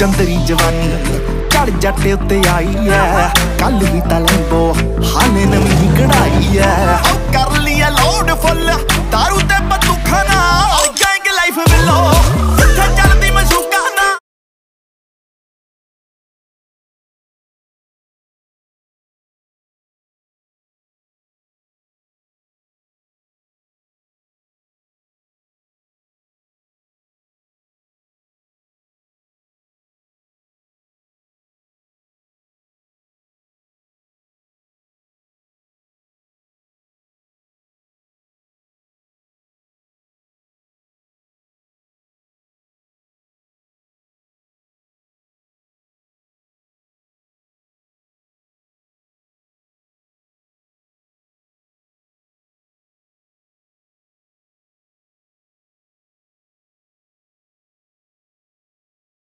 ਚੰਦਰੀ ਜਵਾਨੀ ਚੜ ਜੱਟ ਉੱਤੇ ਆਈ ਐ ਕੱਲ ਵੀ ਤਾਂ ਲੈਂਬੋ